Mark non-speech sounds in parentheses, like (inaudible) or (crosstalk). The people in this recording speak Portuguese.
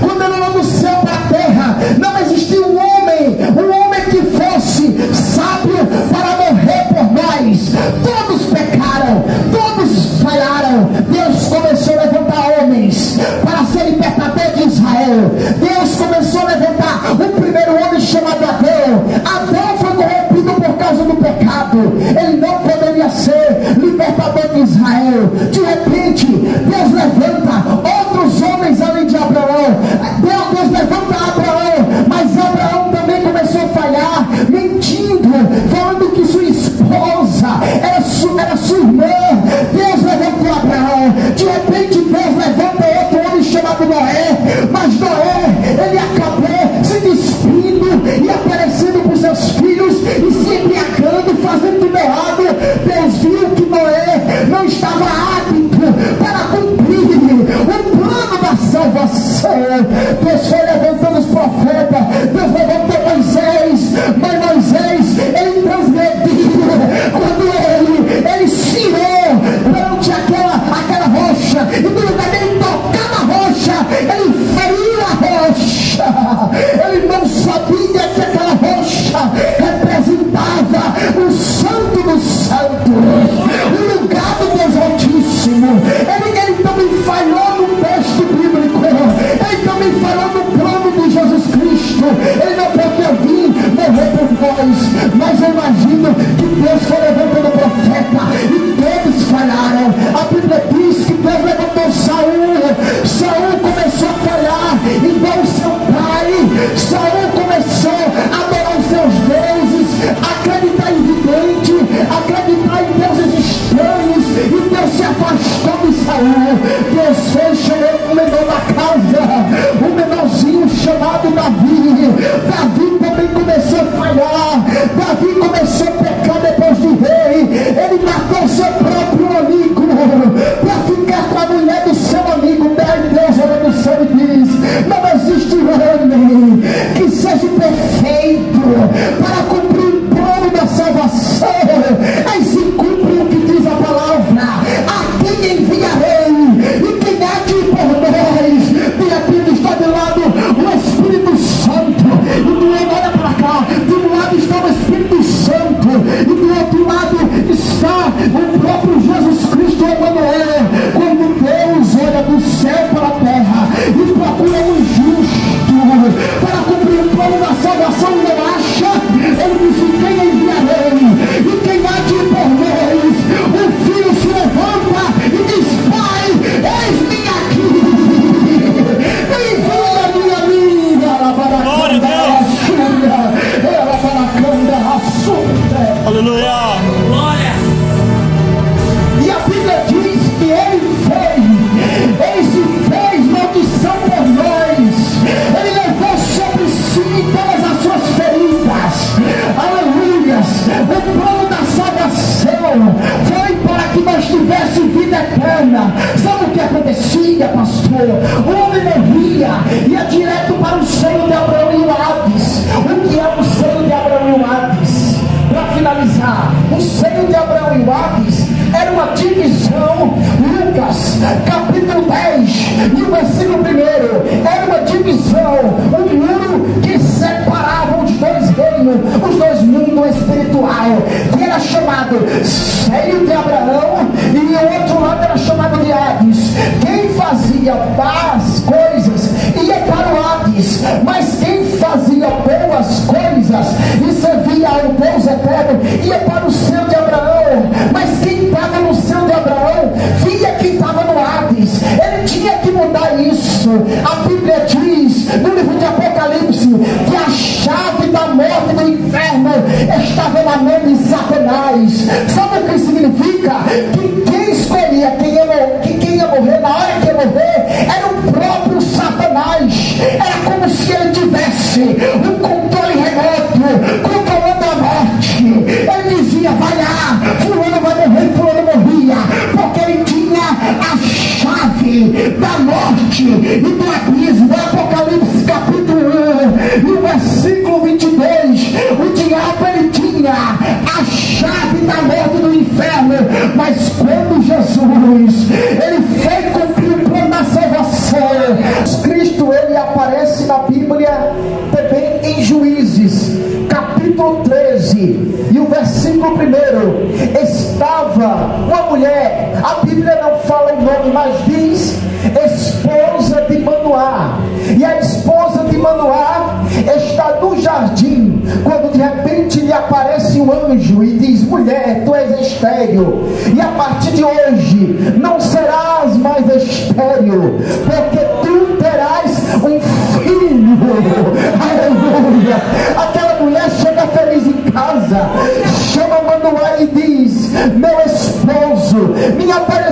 Quando ele olhou do céu para a terra, não existia um homem, um homem que fosse sábio para morrer por nós. Todos pecaram, todos falharam. Deus começou a levantar homens para ser libertador de Israel. Deus começou a levantar o primeiro homem chamado Adão. Adão foi corrompido por causa do pecado. Ele não falando que sua esposa era, su, era sua irmã. Deus levantou Abraão. De repente, Deus levanta outro homem chamado Noé. Mas Noé, ele acabou se despindo e aparecendo para seus filhos e se embriagando, fazendo tudo errado. Deus viu que Noé não estava apto para cumprir o plano da salvação. Deus foi levantando os profetas, Deus levantou acreditar em vidente, acreditar em deuses estranhos, e Deus se afastou de Saul. Deus foi chamando o da casa, Aleluia. E a Bíblia diz que ele fez, ele se fez maldição por nós, ele levou sobre si todas as suas feridas, aleluias. O plano da salvação foi para que nós tivéssemos vida eterna. Sabe o que acontecia, pastor? O homem morria, 3 e o versículo 1 era uma divisão, um muro que separava os dois reinos, os dois mundos espirituais, que era chamado Seio de Abraão e o outro lado era chamado de Hades. Quem fazia paz, com? Mão de Satanás. Sabe o que significa? Que quem escolhia quem ia, que quem ia morrer na hora que ia morrer era o próprio Satanás. Era como se ele tivesse um controle remoto, controlando a morte. Ele dizia, vai lá, fulano vai morrer, fulano morria, porque ele tinha a chave da morte e do 11 e o versículo 1 estava uma mulher, a Bíblia não fala o nome, mas diz esposa de Manoá. E a esposa de Manoá está no jardim, quando de repente lhe aparece um anjo e diz: Mulher, tu és estéreo, e a partir de hoje não serás mais estéreo, porque tu terás um filho. (laughs) Aleluia! casa, chama Manuel e diz: Meu esposo, minha parceira